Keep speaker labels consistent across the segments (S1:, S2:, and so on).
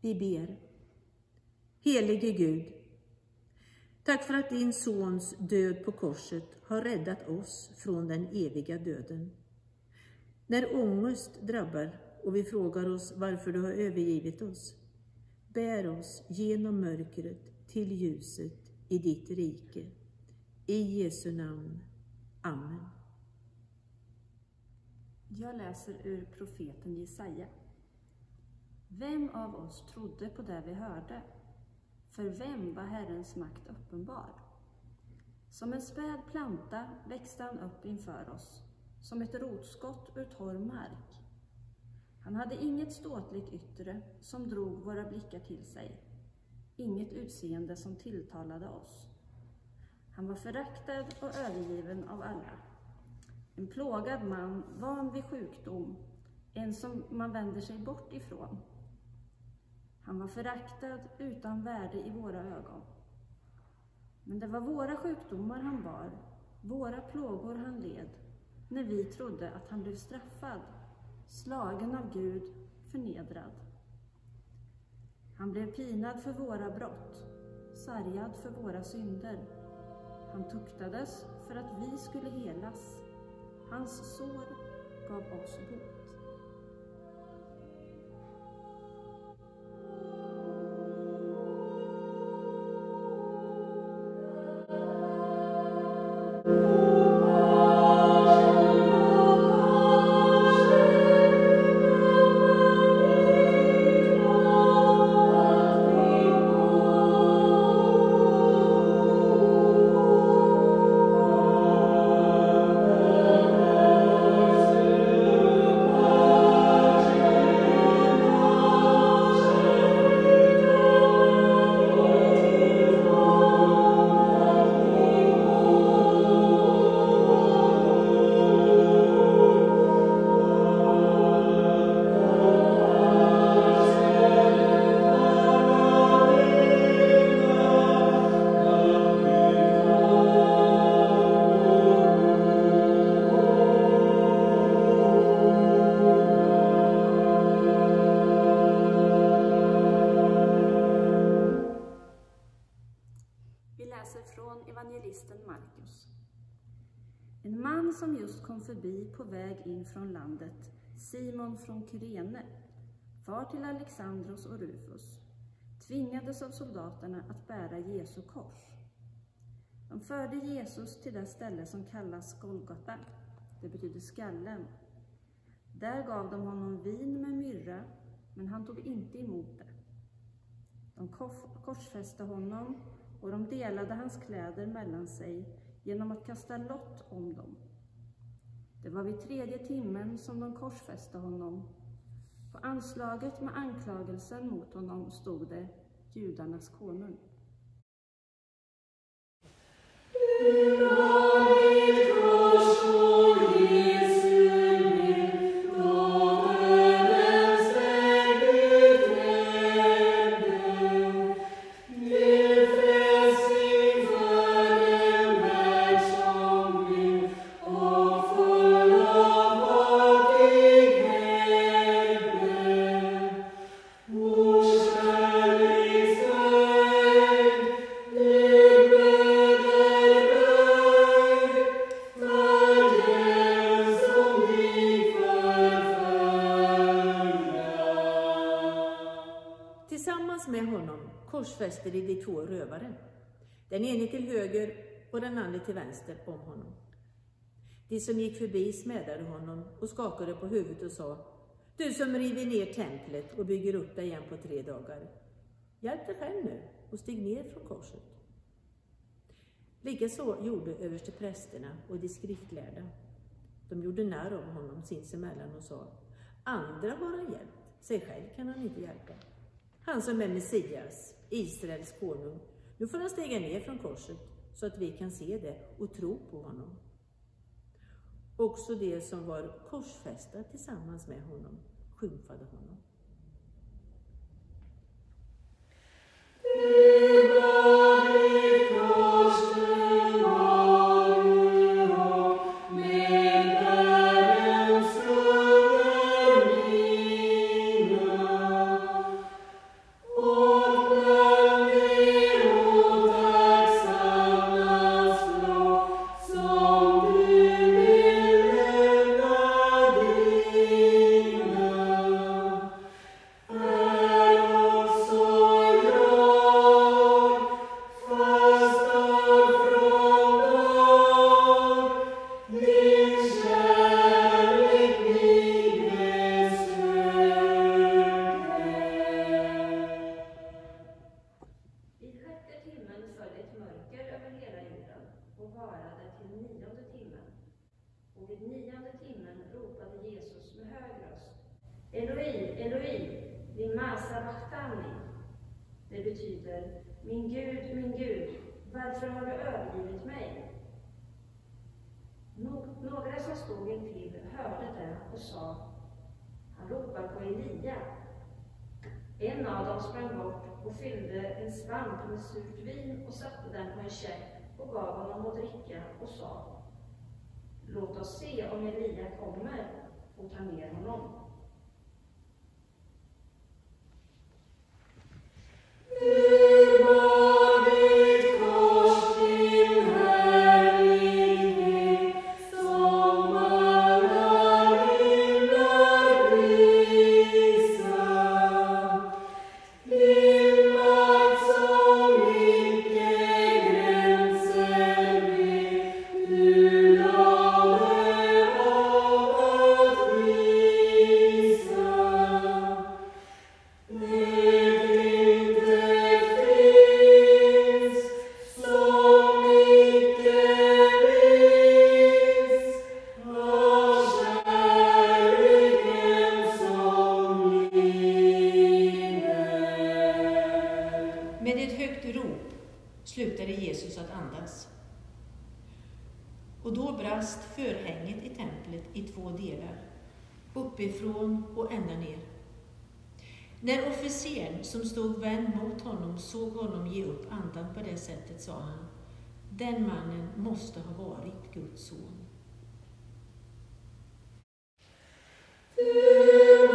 S1: Vi ber. Helige Gud, tack för att din sons död på korset har räddat oss från den eviga döden. När ångest drabbar och vi frågar oss varför du har övergivit oss, bär oss genom mörkret till ljuset i ditt rike. I Jesu namn. Amen.
S2: Jag läser ur profeten Jesaja. Vem av oss trodde på det vi hörde? För vem var Herrens makt uppenbar? Som en späd planta växte han upp inför oss, som ett rotskott ur torr mark. Han hade inget ståtligt yttre som drog våra blickar till sig, inget utseende som tilltalade oss. Han var föraktad och övergiven av alla. En plågad man, van vid sjukdom, en som man vänder sig bort ifrån. Han var föraktad, utan värde i våra ögon. Men det var våra sjukdomar han bar, våra plågor han led, när vi trodde att han blev straffad, slagen av Gud, förnedrad. Han blev pinad för våra brott, sargad för våra synder. Han tuktades för att vi skulle helas. Hans sår gav oss bot. Läser från evangelisten Markus. En man som just kom förbi på väg in från landet, Simon från Kyrene, far till Alexandros och Rufus, tvingades av soldaterna att bära Jesu kors. De förde Jesus till det ställe som kallas Golgata, det betyder skallen. Där gav de honom vin med myrra, men han tog inte emot det. De korsfäste honom och de delade hans kläder mellan sig genom att kasta lott om dem. Det var vid tredje timmen som de korsfäste honom. På anslaget med anklagelsen mot honom stod det judarnas konung.
S1: Korsfäste de de två rövare, den ene till höger och den andra till vänster om honom. De som gick förbi smädade honom och skakade på huvudet och sa Du som river ner templet och bygger upp det igen på tre dagar. Hjälp dig själv nu och stig ner från korset. Likaså gjorde översteprästerna och de skriftlärda. De gjorde narr av honom sinsemellan och sa Andra har han hjälpt, sig själv kan han inte hjälpa. Han som är Messias, Israels konung. Nu får han stiga ner från korset så att vi kan se det och tro på honom. Också de som var korsfästa tillsammans med honom skymfade honom.
S2: Det ropar på Elia. En av dem sprang bort och fyllde en svamp med surt vin och satte den på en käpp och gav honom att dricka och sa Låt oss se om Elia kommer och tar ner honom.
S1: uppifrån det sättet sa han, den mannen måste ha varit Guds son.
S3: Det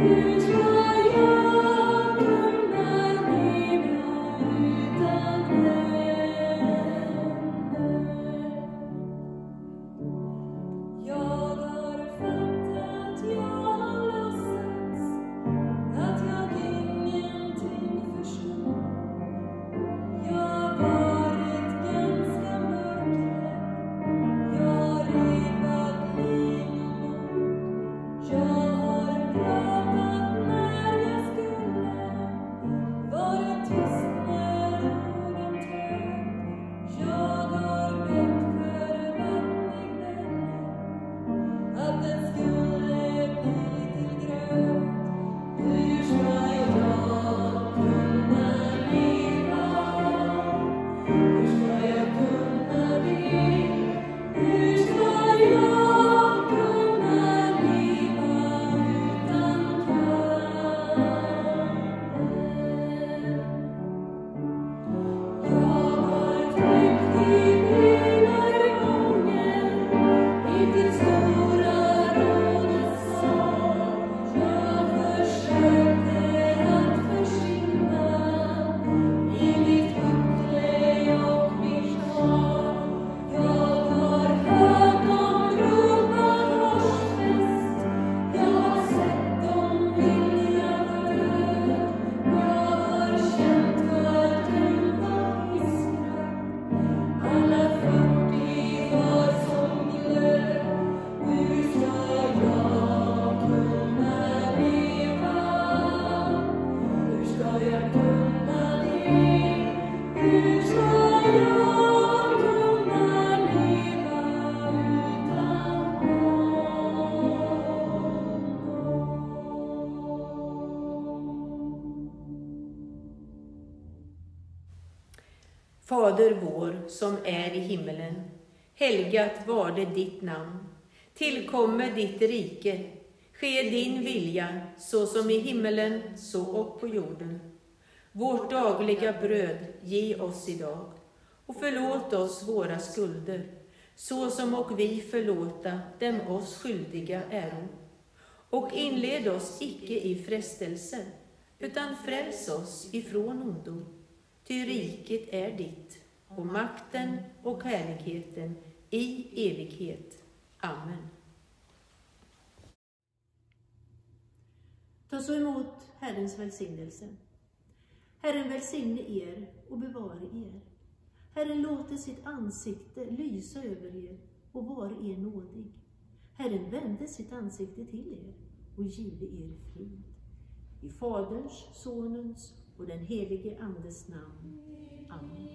S3: you.
S1: Fader vår som är i himmelen. Helgat varde ditt namn. Tillkomme ditt rike. Ske din vilja, så som i himmelen, så och på jorden. Vårt dagliga bröd ge oss idag och förlåt oss våra skulder, så som och vi förlåta dem oss skyldiga äro. Och inled oss icke i frestelse, utan fräls oss ifrån ondo. Ty riket är ditt, och makten och härligheten i evighet. Amen. Ta så emot Herrens välsignelse. Herren välsigne er och bevare er. Herren låter sitt ansikte lysa över er och vare er nådig. Herren vände sitt ansikte till er och give er frid. I Faderns, Sonens och den helige Andes namn. Amen.